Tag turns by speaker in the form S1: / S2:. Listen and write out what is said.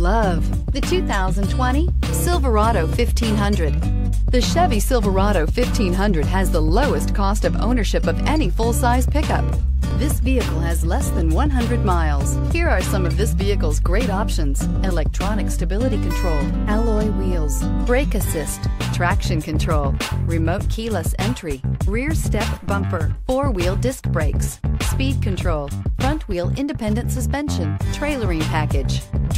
S1: Love the 2020 Silverado 1500. The Chevy Silverado 1500 has the lowest cost of ownership of any full-size pickup. This vehicle has less than 100 miles. Here are some of this vehicle's great options. Electronic stability control, alloy wheels, brake assist, traction control, remote keyless entry, rear step bumper, four-wheel disc brakes, speed control, front wheel independent suspension, trailering package.